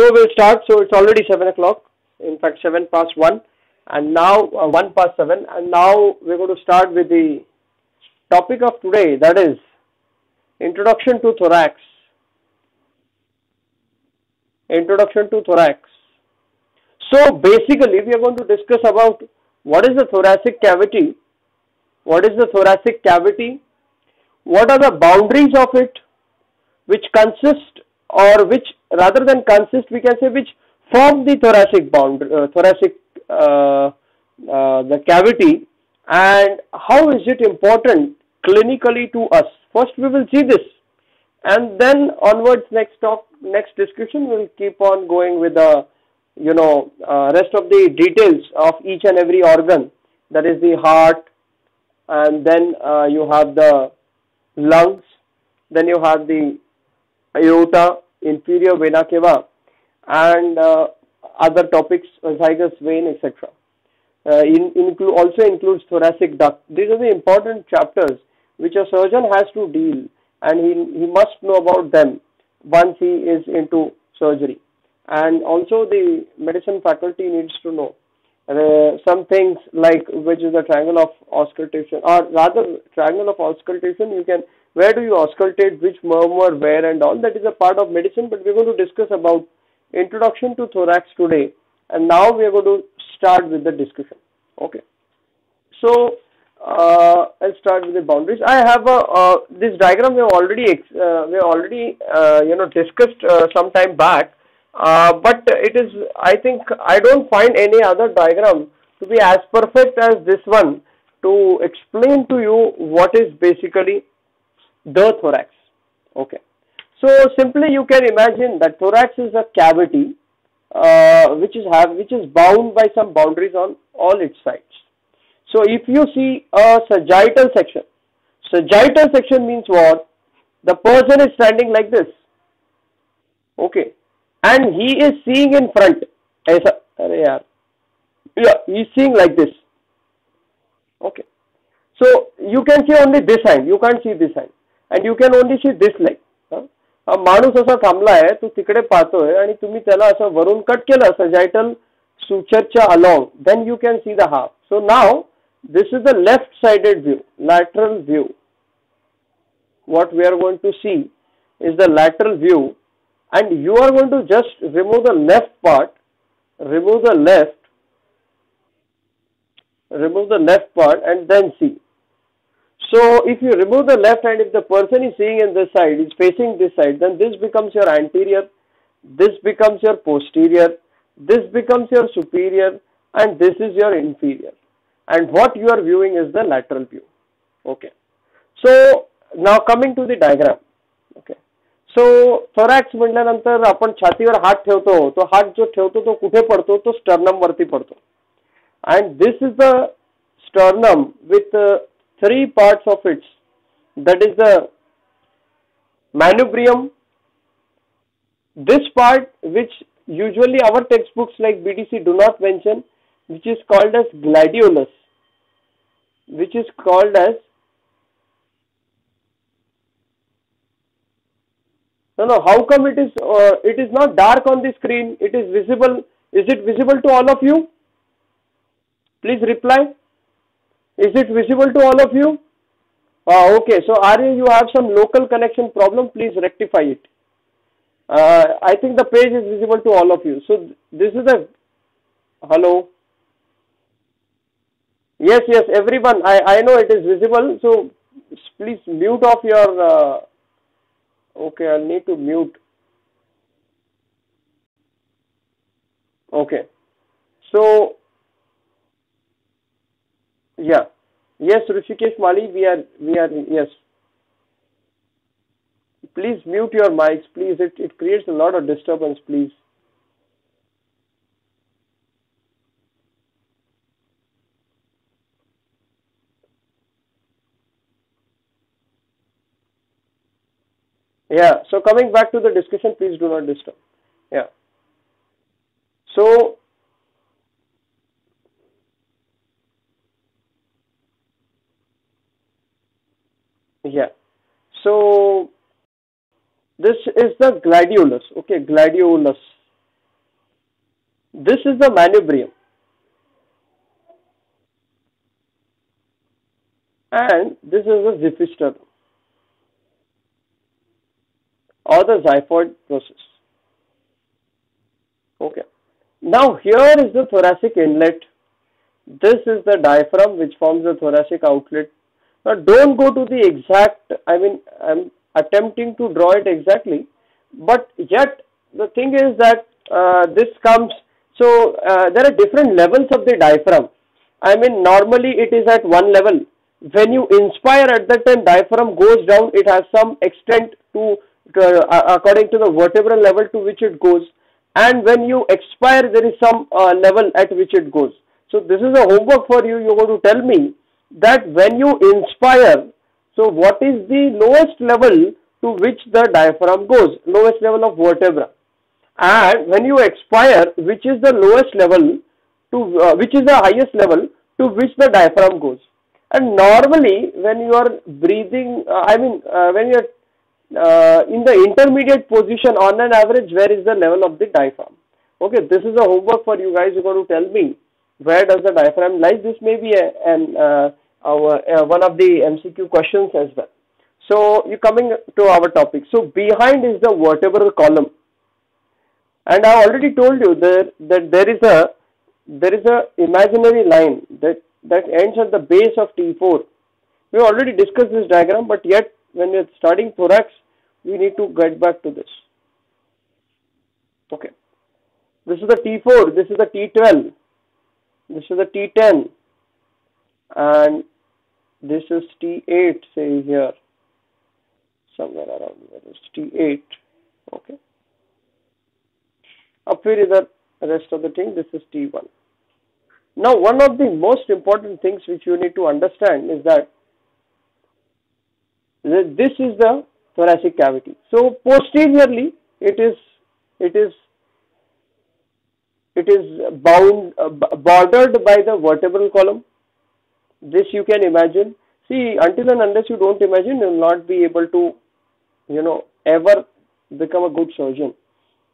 So we'll start. So it's already 7 o'clock. In fact, 7 past 1. And now, uh, 1 past 7. And now we're going to start with the topic of today. That is Introduction to Thorax. Introduction to Thorax. So basically, we are going to discuss about what is the thoracic cavity, what is the thoracic cavity, what are the boundaries of it, which consist or which rather than consist we can say which form the thoracic bound uh, thoracic uh, uh, the cavity and how is it important clinically to us? First we will see this and then onwards next talk next discussion will keep on going with the you know uh, rest of the details of each and every organ. That is the heart and then uh, you have the lungs then you have the aorta, inferior vena cava, and uh, other topics, zygous vein, etc. Uh, in, include, also includes thoracic duct. These are the important chapters which a surgeon has to deal and he, he must know about them once he is into surgery. And also the medicine faculty needs to know uh, some things like which is the triangle of auscultation or rather triangle of auscultation you can where do you auscultate, which murmur, where and all. That is a part of medicine, but we're going to discuss about introduction to thorax today. And now we are going to start with the discussion. Okay. So, uh, I'll start with the boundaries. I have a, uh, this diagram we have already, uh, we have already, uh, you know, discussed uh, some time back. Uh, but it is, I think, I don't find any other diagram to be as perfect as this one to explain to you what is basically the thorax. Okay. So simply you can imagine that thorax is a cavity uh, which is have which is bound by some boundaries on all its sides. So if you see a sagittal section, sagittal section means what? The person is standing like this. Okay. And he is seeing in front. Yeah, he's seeing like this. Okay. So you can see only this hand. You can't see this hand. And you can only see this like हा माणूस असा थांबला आहे तो तिकडे पाहतोय आणि तुम्ही त्याला असं वरून कट केलं सजायटल सुचरच्या along then you can see the half so now this is the left sided view lateral view what we are going to see is the lateral view and you are going to just remove the left part remove the left remove the left part and then see so if you remove the left hand, if the person is seeing in this side, is facing this side, then this becomes your anterior, this becomes your posterior, this becomes your superior, and this is your inferior. And what you are viewing is the lateral view. Okay. So now coming to the diagram. Okay. So thorax म्हटल्यानंतर आपण छातीवर हात ठेवतो तो हात जो ठेवतो तो कुठे पडतो तो स्टर्नम वरती पडतो and this is the sternum with three parts of it. That is the manubrium. This part which usually our textbooks like BDC do not mention which is called as gladiolus which is called as no no how come it is uh, it is not dark on the screen? It is visible. Is it visible to all of you? Please reply is it visible to all of you? Uh, okay, so Arya, you have some local connection problem. Please rectify it. Uh, I think the page is visible to all of you. So this is the hello. Yes, yes, everyone. I I know it is visible. So please mute off your. Uh, okay, I'll need to mute. Okay, so yeah. Yes, Rishikesh Mali, we are, we are, yes. Please mute your mics, please. It, it creates a lot of disturbance, please. Yeah, so coming back to the discussion, please do not disturb. Yeah. So, Yeah. So this is the gladiolus. Okay, gladiolus. This is the manubrium. And this is the xiphisternum or the xiphoid process. Okay. Now here is the thoracic inlet. This is the diaphragm which forms the thoracic outlet. Now don't go to the exact, I mean I'm attempting to draw it exactly but yet the thing is that uh, this comes, so uh, there are different levels of the diaphragm. I mean normally it is at one level. When you inspire at that time diaphragm goes down, it has some extent to, to uh, according to the vertebral level to which it goes and when you expire there is some uh, level at which it goes. So this is a homework for you, you are going to tell me that when you inspire, so what is the lowest level to which the diaphragm goes, lowest level of vertebra. And when you expire, which is the lowest level to, uh, which is the highest level to which the diaphragm goes. And normally when you are breathing, uh, I mean uh, when you are uh, in the intermediate position on an average where is the level of the diaphragm okay this is a homework for you guys you're going to tell me where does the diaphragm lie this may be a, an uh, our uh, one of the mcq questions as well. So you coming to our topic. So behind is the vertebral column. And i already told you that, that there is a there is a imaginary line that that ends at the base of t4 we already discussed this diagram but yet when you're studying thorax, we need to get back to this. Okay. This is the T4, this is the T12, this is the T10, and this is T8, say here, somewhere around here is T8. Okay. Up here is the rest of the thing, this is T1. Now, one of the most important things which you need to understand is that this is the thoracic cavity. So posteriorly it is it is it is bound uh, bordered by the vertebral column this you can imagine. See until and unless you don't imagine you'll not be able to you know ever become a good surgeon.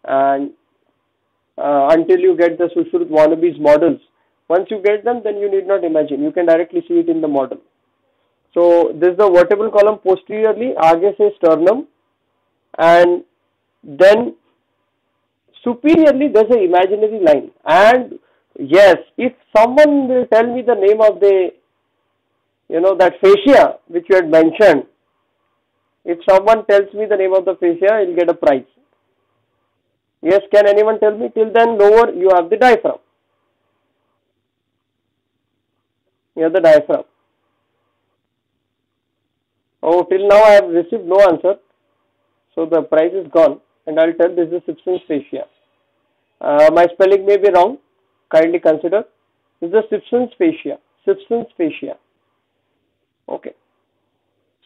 And uh, until you get the Sushrup wannabes models. Once you get them then you need not imagine. You can directly see it in the model. So this is the vertebral column posteriorly aage se sternum. And then superiorly there's an imaginary line. And yes if someone will tell me the name of the you know that fascia which you had mentioned if someone tells me the name of the fascia I'll get a prize yes can anyone tell me till then lower you have the diaphragm you have the diaphragm Oh, till now I have received no answer. So the price is gone and I'll tell this is Sibson's fascia. Uh, my spelling may be wrong. Kindly consider. This is the Sibson's fascia. Sibson's fascia. Okay.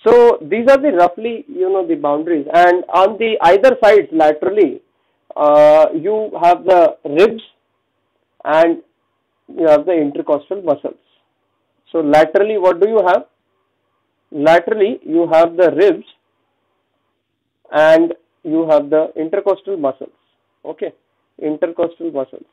So these are the roughly, you know, the boundaries and on the either sides laterally, uh, you have the ribs and you have the intercostal muscles. So laterally what do you have? laterally you have the ribs and you have the intercostal muscles okay intercostal muscles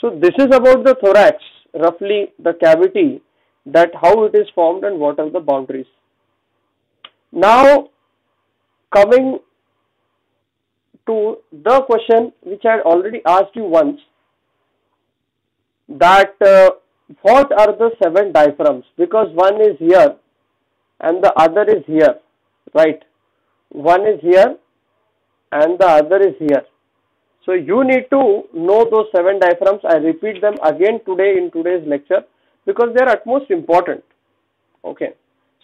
so this is about the thorax roughly the cavity that how it is formed and what are the boundaries. Now coming to the question which I had already asked you once that uh, what are the seven diaphragms? Because one is here and the other is here right? One is here and the other is here so you need to know those seven diaphragms. I repeat them again today in today's lecture because they are at most important. Okay.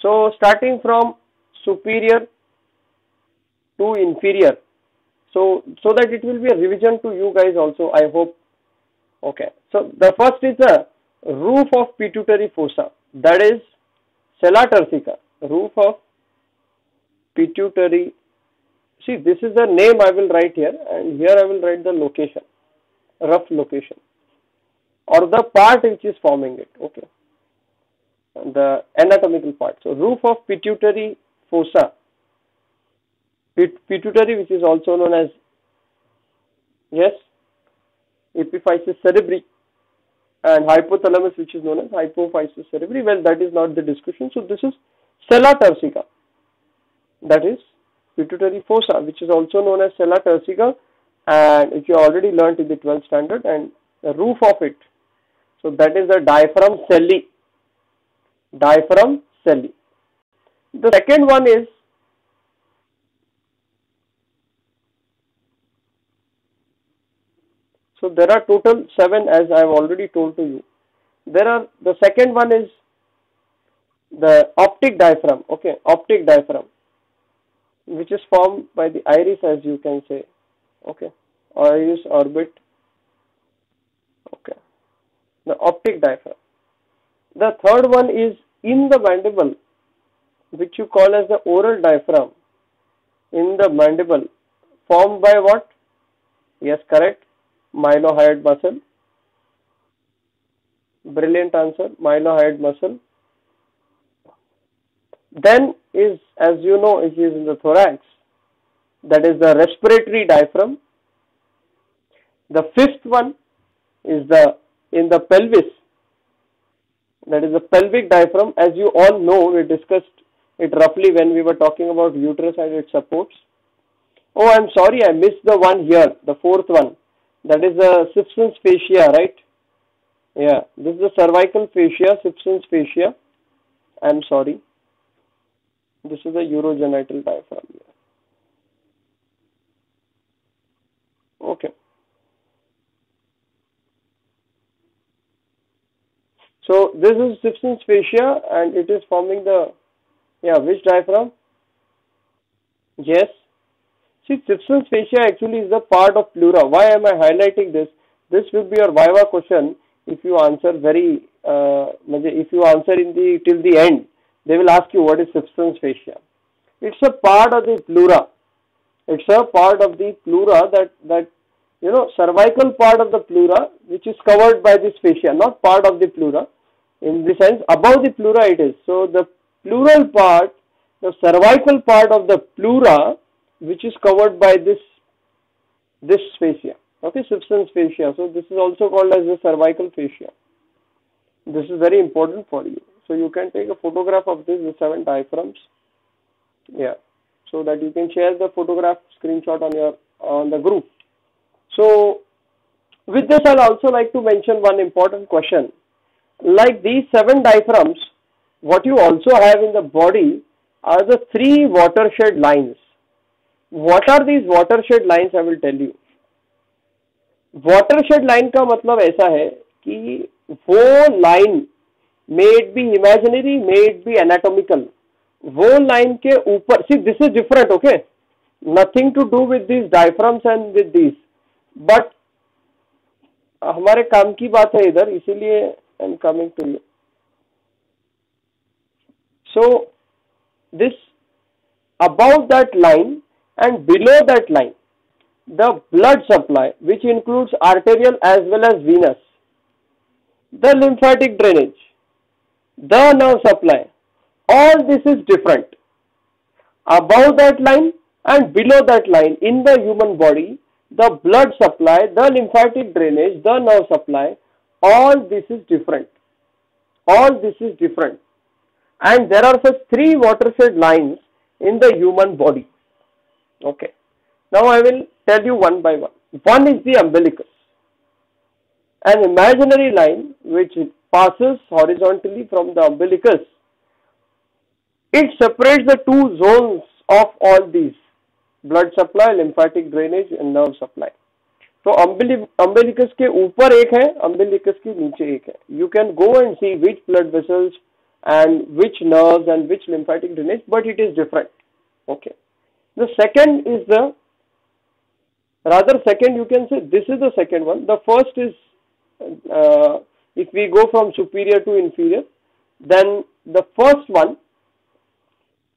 So starting from superior to inferior. So so that it will be a revision to you guys also i hope. Okay. So the first is the roof of pituitary fossa. That is sella turcica roof of pituitary see this is the name I will write here and here I will write the location rough location or the part which is forming it okay the anatomical part so roof of pituitary fossa Pit pituitary which is also known as Yes, epiphysis cerebri and hypothalamus which is known as hypophysis cerebri. Well, that is not the discussion. So this is sella turcica. That is pituitary fossa which is also known as sella turcica and which you already learnt in the 12th standard and the roof of it. So that is the diaphragm sellae. Diaphragm sellae. The second one is So there are total seven as I have already told to you. There are the second one is the optic diaphragm. Okay, optic diaphragm, which is formed by the iris, as you can say. Okay, iris orbit. Okay, the optic diaphragm. The third one is in the mandible, which you call as the oral diaphragm. In the mandible, formed by what? Yes, correct mylohyoid muscle? Brilliant answer, mylohyoid muscle. Then is, as you know, it is in the thorax. That is the respiratory diaphragm. The fifth one is the in the pelvis. That is the pelvic diaphragm. As you all know, we discussed it roughly when we were talking about uterus and its supports. Oh, I'm sorry, I missed the one here, the fourth one. That is the Sibson's fascia, right? Yeah, this is the cervical fascia, Sibson's fascia. I'm sorry. This is a urogenital diaphragm. Okay. So this is Sibson's fascia and it is forming the, yeah, which diaphragm? Yes, See, Sibson's fascia actually is a part of pleura. Why am I highlighting this? This will be your Viva question if you answer very, uh, if you answer in the till the end, they will ask you what is Sibson's fascia. It's a part of the pleura. It's a part of the pleura that that you know cervical part of the pleura which is covered by this fascia, not part of the pleura. In the sense above the pleura it is. So the pleural part, the cervical part of the pleura which is covered by this this fascia okay Sibson's fascia so this is also called as the cervical fascia this is very important for you so you can take a photograph of this the seven diaphragms yeah so that you can share the photograph screenshot on your on the group so with this i'll also like to mention one important question like these seven diaphragms what you also have in the body are the three watershed lines what are these watershed lines I will tell you watershed line का मतलब ऐसा है कि वो line maybe imaginary maybe anatomical वो line के ऊपर see this is different okay nothing to do with this diaphragms and with this but हमारे काम की बात है इधर इसीलिए I am coming to you so this about that line and below that line the blood supply which includes arterial as well as venous, the lymphatic drainage, the nerve supply, all this is different. Above that line and below that line in the human body, the blood supply, the lymphatic drainage, the nerve supply, all this is different. All this is different. And there are such three watershed lines in the human body. Okay. Now I will tell you one by one. One is the umbilicus. An imaginary line which passes horizontally from the umbilicus. It separates the two zones of all these blood supply, lymphatic drainage and nerve supply. तो umbilicus के ऊपर एक है umbilicus के नीचे एक है you can go and C which blood vessels and which nerves and which lymphatic drainage but it is different okay the second is the, rather second you can say this is the second one. The first is, uh, if we go from superior to inferior, then the first one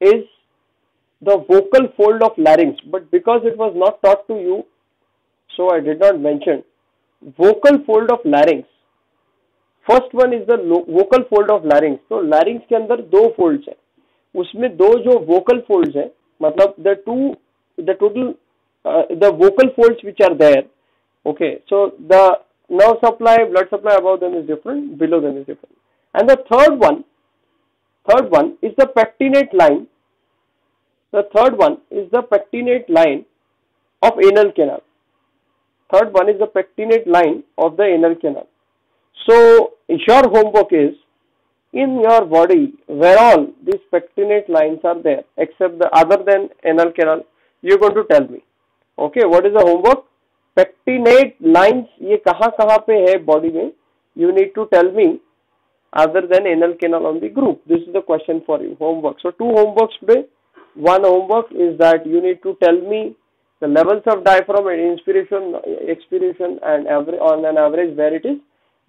is the vocal fold of larynx. But because it was not taught to you, so I did not mention. Vocal fold of larynx. First one is the vocal fold of लैरिंग्स तो लैरिंग्स के अंदर दो folds हैं उसमें दो जो vocal folds हैं matlab the two the total uh, the vocal folds which are there Okay, so the nerve supply, blood supply above them is different, below them is different. And the third one, third one is the pectinate line. The third one is the pectinate line of anal canal. Third one is the pectinate line of the anal canal. So your homework is in your body where all these pectinate lines are there except the other than anal canal you're going to tell me okay what is the homework pectinate lines ये कहाँ कहाँ पे है body में you need to tell me other than anal canal on the group this is the question for you homework so two homeworks today one homework is that you need to tell me the levels of diaphragm and inspiration expiration and average on an average where it is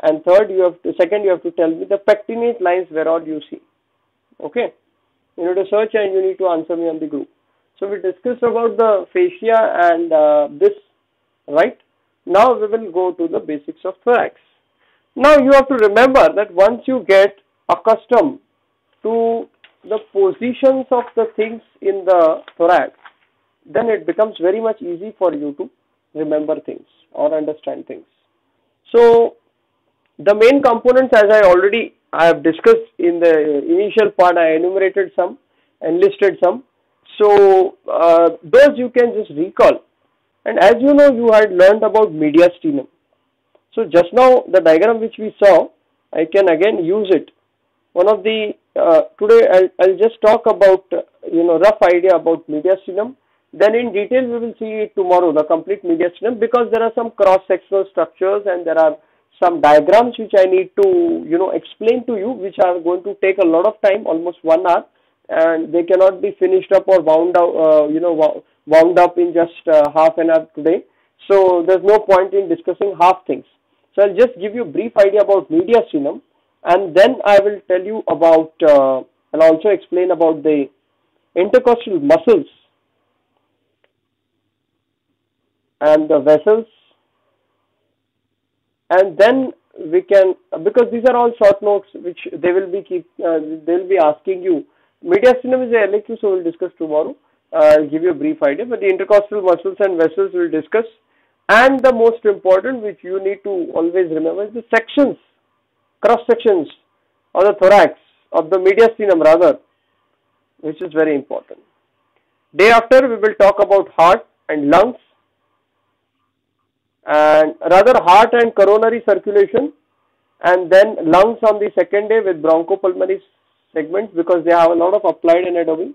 and third you have to second you have to tell me the pectinate lines where all you see okay you need to search and you need to answer me on the group so we discussed about the fascia and uh, this right? Now we will go to the basics of thorax now you have to remember that once you get accustomed to the positions of the things in the thorax then it becomes very much easy for you to remember things or understand things. So the main components as I already I have discussed in the initial part I enumerated some and listed some. So uh, those you can just recall and as you know you had learned about mediastinum. So just now the diagram which we saw I can again use it. One of the uh, today I'll, I'll just talk about uh, you know rough idea about mediastinum then in detail we will see it tomorrow the complete mediastinum because there are some cross sectional structures and there are some diagrams which I need to, you know, explain to you, which are going to take a lot of time, almost one hour, and they cannot be finished up or wound up, uh, you know, wound up in just uh, half an hour today. So there's no point in discussing half things. So I'll just give you a brief idea about mediastinum, and then I will tell you about, uh, and also explain about the intercostal muscles and the vessels and then we can because these are all short notes which they will be keep uh, they will be asking you mediastinum is a LAQ so we'll discuss tomorrow Uh, I'll give you a brief idea but the intercostal muscles and vessels we'll discuss. And the most important which you need to always remember is the sections cross sections of the thorax of the mediastinum rather which is very important. Day after we will talk about heart and lungs. And rather heart and coronary circulation. And then lungs on the second day with bronchopulmonary segments because they have a lot of applied anatomy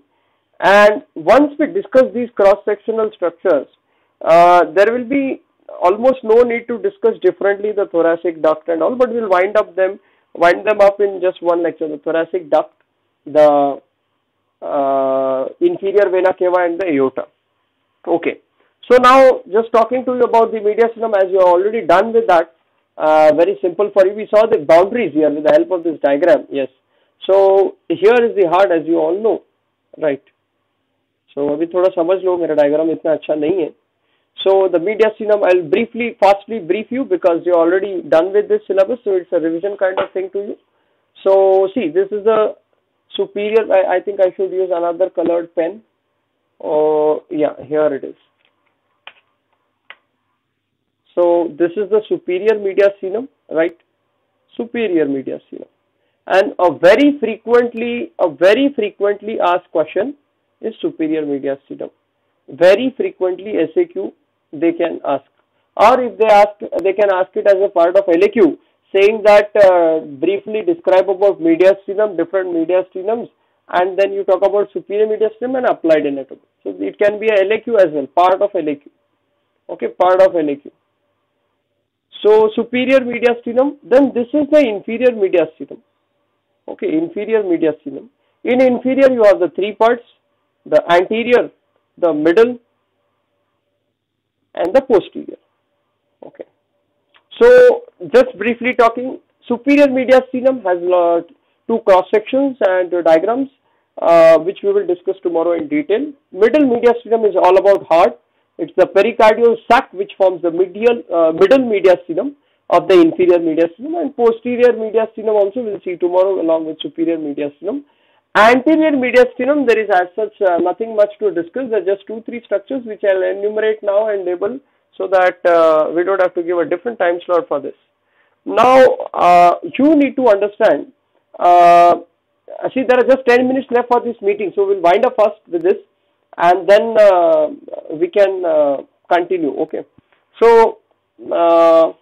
and once we discuss these cross-sectional structures uh, there will be almost no need to discuss differently the thoracic duct and all but we'll wind up them wind them up in just one lecture the thoracic duct the uh, inferior vena cava and the aorta okay so now just talking to you about the mediastinum as you are already done with that, uh, very simple for you. We saw the boundaries here with the help of this diagram. Yes. So here is the heart as you all know, right? so, अभी थोड़ा समझ लो मेरा diagram इतना अच्छा नहीं So the mediastinum, I'll briefly, fastly brief you because you're already done with this syllabus, so it's a revision kind of thing to you. So see, this is a superior, I, think I should use another colored pen. Or oh, yeah, here it is. So this is the superior media synum, right? Superior media synum. And a very frequently, a very frequently asked question is superior mediastinum. Very frequently SAQ they can ask. Or if they ask, they can ask it as a part of LAQ, saying that uh, briefly describe about mediastinum, different mediastinums, and then you talk about superior mediastinum and applied anatomy. So it can be a LAQ as well, part of LAQ. Okay, part of LAQ. So superior mediastinum, then this is the inferior mediastinum. Okay, inferior mediastinum. In inferior you have the three parts, the anterior, the middle and the posterior. Okay. So just briefly talking, superior mediastinum has uh, two cross sections and uh, diagrams uh, which we will discuss tomorrow in detail. Middle mediastinum is all about heart it's the pericardial sac which forms the medial, uh, middle mediastinum of the inferior mediastinum and posterior mediastinum also we'll see tomorrow along with superior mediastinum. Anterior mediastinum there is as such uh, nothing much to discuss there are just two three structures which I'll enumerate now and label so that uh, we don't have to give a different time slot for this. Now, uh, you need to understand, uh, see there are just 10 minutes left for this meeting, so we'll wind up first with this and then uh, we can uh, continue, okay. So, uh,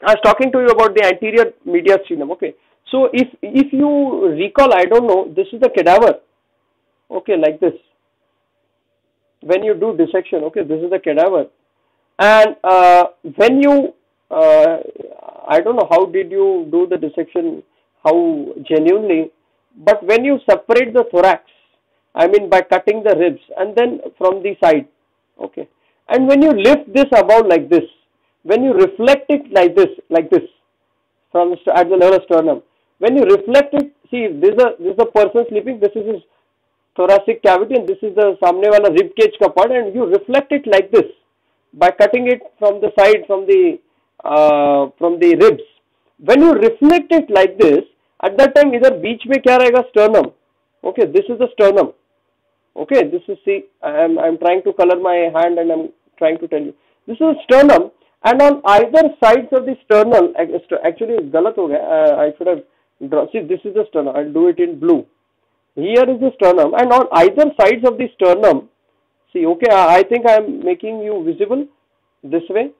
I was talking to you about the anterior mediastinum, okay. So, if, if you recall, I don't know, this is the cadaver, okay, like this. When you do dissection, okay, this is the cadaver. And uh, when you, uh, I don't know how did you do the dissection, how genuinely, but when you separate the thorax, I mean by cutting the ribs and then from the side, okay, and when you lift this above like this, when you reflect it like this, like this, from at the level of sternum, when you reflect it, see this is a this is a person sleeping, this is his thoracic cavity and this is the samne wala rib cage ka part and you reflect it like this by cutting it from the side from the uh, from the ribs. When you reflect it like this, at that time either beach mein kya rahega sternum. Okay, this is the sternum. Okay, this is see, I am I am trying to color my hand and I am trying to tell you. This is sternum and on either sides of the sternum, actually ho gaya, uh, I should have drawn, see this is the sternum, I'll do it in blue. Here is the sternum and on either sides of the sternum, see okay, I think I am making you visible this way.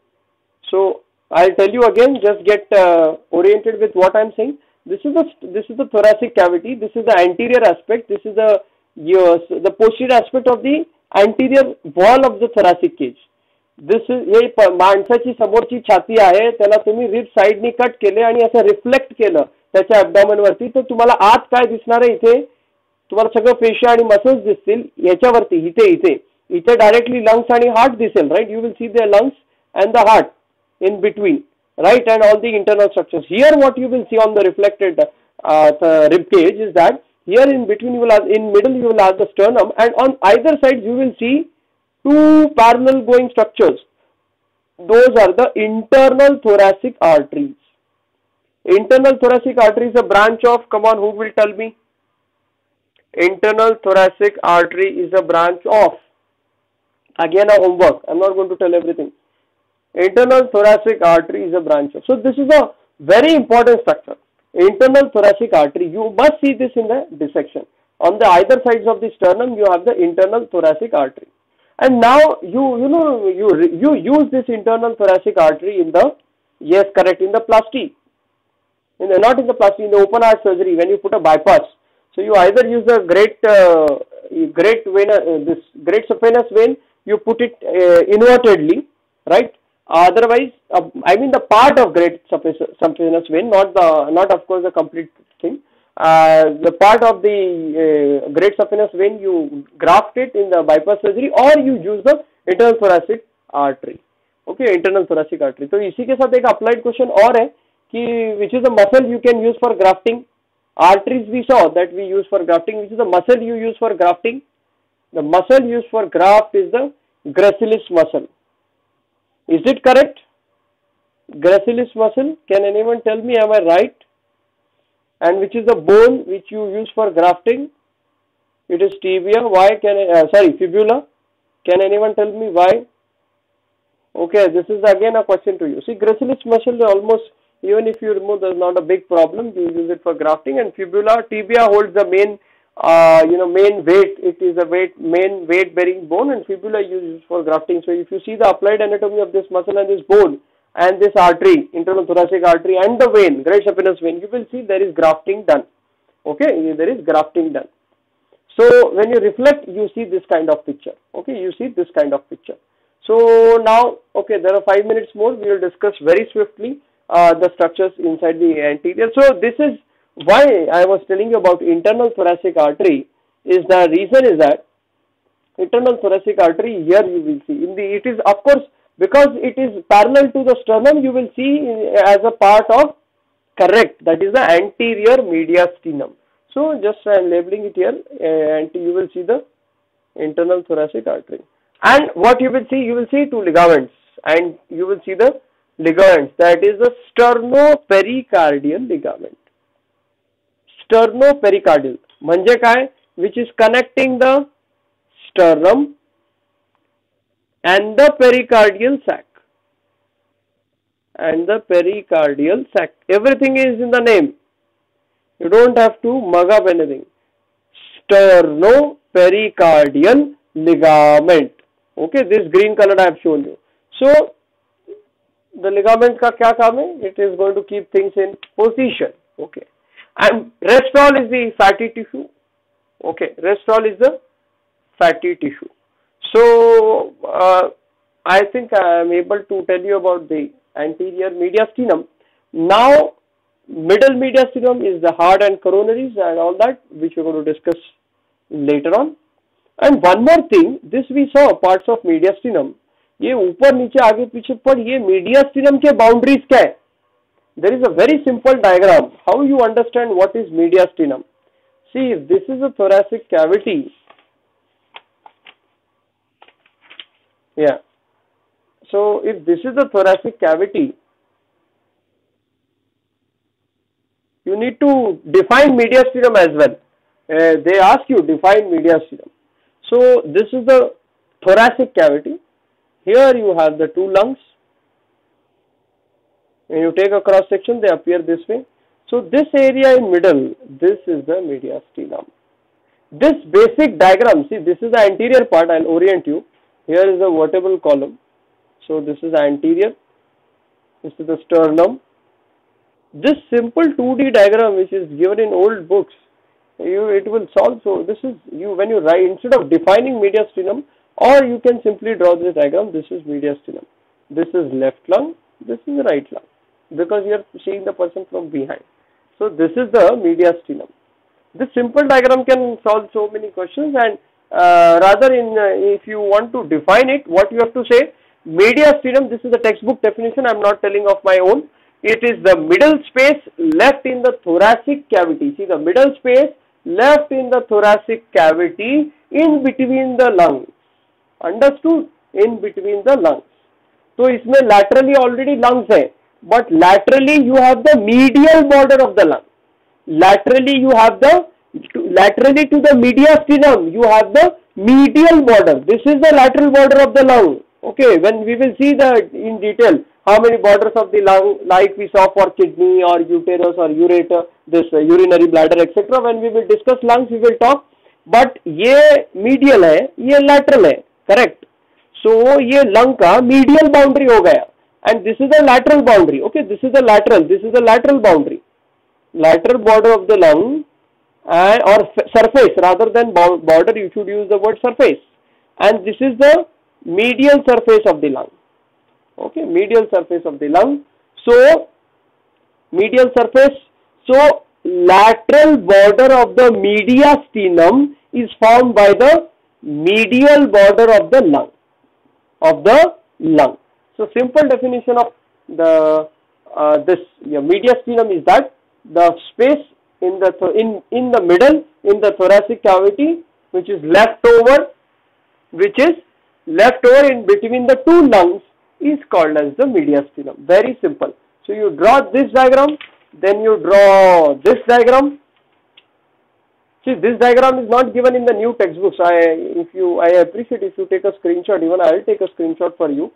So I'll tell you again, just get uh, oriented with what I'm saying. This is the this is the thoracic cavity. This is the anterior aspect. This is the yes, the posterior aspect of the anterior wall of the thoracic cage. This हे माणसाची समोरची छाती आहे त्याला तुम्ही rib साईडनी cut केले आणि असं रिफ्लेक्ट केलं त्याच्या अबडॉमन वरती तर तुम्हाला आत काय दिसणार आहे इथे तुम्हाला सगळं पेशी आणि मसल्स दिसतील याच्यावरती इथे इथे इथे डायरेक्टली लंग्स आणि हार्ट दिसेल right you will see the lungs and the heart in between, right, and all the internal structures. Here, what you will see on the reflected uh, the rib cage is that here in between you will have, in middle you will have the sternum, and on either side you will see two parallel going structures. Those are the internal thoracic arteries. Internal thoracic artery is a branch of, come on, who will tell me? Internal thoracic artery is a branch of, again a homework, I am not going to tell everything internal thoracic artery is a branch of. So this is a very important structure. Internal thoracic artery, you must see this in the dissection. On the either sides of the sternum, you have the internal thoracic artery. And now you, you know, you, you use this internal thoracic artery in the, yes, correct, in the plasty In the, not in the plasty, in the open heart surgery, when you put a bypass. So you either use the great, uh, great vein, uh, this great saphenous vein, you put it uh, invertedly, right? Otherwise, uh, I mean the part of great saphenous vein, not the, not of course the complete thing. Uh, the part of the uh, great saphenous vein, you graft it in the bypass surgery or you use the internal thoracic artery. Okay, internal thoracic artery. तो इसी के साथ एक applied question और है which is the muscle you can use for grafting. Arteries we saw that we use for grafting. Which is the muscle you use for grafting? The muscle used for graft is the gracilis muscle. Is it correct? Gracilis muscle, can anyone tell me, am I right? And which is the bone which you use for grafting? It is tibia. Why can I, uh, sorry, fibula. Can anyone tell me why? Okay, this is again a question to you. See, gracilis muscle almost, even if you remove, there's not a big problem. You use it for grafting and fibula, tibia holds the main uh, you know, main weight, it is a weight, main weight bearing bone and fibula used for grafting. So if you see the applied anatomy of this muscle and this bone and this artery, internal thoracic artery and the vein, great saphenous vein, you will see there is grafting done. Okay, there is grafting done. So when you reflect, you see this kind of picture. Okay, you see this kind of picture. So now, okay, there are five minutes more. We will discuss very swiftly uh, the structures inside the anterior. So this is why I was telling you about internal thoracic artery is the reason is that internal thoracic artery here you will see. In the it is of course because it is parallel to the sternum you will see as a part of correct that is the anterior mediastinum so just I am labeling it here and you will see the internal thoracic artery. And what you will see you will see two ligaments and you will see the ligaments that is the sternopericardial ligament sternopericardial म्हणजे काय which is connecting the sternum and the pericardial sac and the pericardial sac. Everything is in the name. You don't have to mug up anything. Sternopericardial ligament. Okay, this green color I have shown you. So, the ligament ka kya kaam hai? It is going to keep things in position. Okay. And rest all is the fatty tissue. Okay, rest all is the fatty tissue. So, uh, I think I am able to tell you about the anterior mediastinum. Now, middle mediastinum is the heart and coronaries and all that which we are going to discuss later on. And one more thing, this we saw parts of mediastinum. ये ऊपर नीचे आगे पीछे पर ये media स्टीरम के boundaries क्या है? There is a very simple diagram how you understand what is mediastinum see this is a thoracic cavity या so if this is a thoracic cavity you need to define mediastinum as well they ask you define mediastinum so this is a thoracic cavity here you have the two lungs. When you take a cross section they appear this way. So this area in middle this is the mediastinum. This basic diagram see this is the anterior part I'll orient you. Here is the vertebral column. So this is anterior. This is the sternum. This simple 2d diagram which is given in old books you it will solve so this is you when you write instead of defining mediastinum or you can simply draw this diagram. This is mediastinum this is left lung. This is right lung. Because you are seeing the person from behind. So this is the mediastinum. This simple diagram can solve so many questions and uh, rather in uh, if you want to define it what you have to say mediastinum this is the textbook definition. I am not telling of my own. It is the middle space left in the thoracic cavity. See the middle space left in the thoracic cavity in between the lungs understood in between the lungs तो इसमें laterally already lungs है but laterally you have the medial border of the lung laterally you have the laterally to the mediastinum you have the medial border this is the lateral border of the lung okay when we will see the in detail how many border of the lung like we saw for kidney और uterus और ureter this urinary bladder etcetera when we will discuss lungs we will talk but ये medial है, ये lateral है. Correct so so, ये lung का medial boundary हो गया. And this is lateral boundary okay this is the this is the boundary lateral border of the lung and और surface rather than border you should use the word surface and this is the medial surface of the lung okay medial surface of the lung so medial surface so lateral border of the mediastinum is form by the medial border of the lung of the lung. So simple definition of the uh, this yeah, mediastinum is that the space in the in in the middle in the thoracic cavity which is left over which is left over in between the two lungs is called as the mediastinum very simple. So you draw this diagram then you draw this diagram see this diagram is not given in the new textbooks. I if you i appreciate if you take a screenshot even i will take a screenshot for you.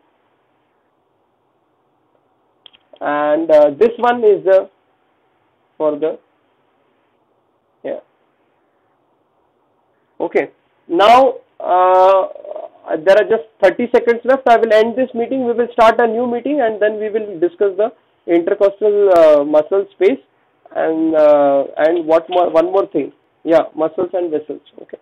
And uh, this one is the for the yeah. Okay. Now uh, there are just 30 seconds left. I will end this meeting. We will start a new meeting and then we will discuss the intercostal uh, muscle space and uh, and what more one more thing yeah muscles and vessels. Okay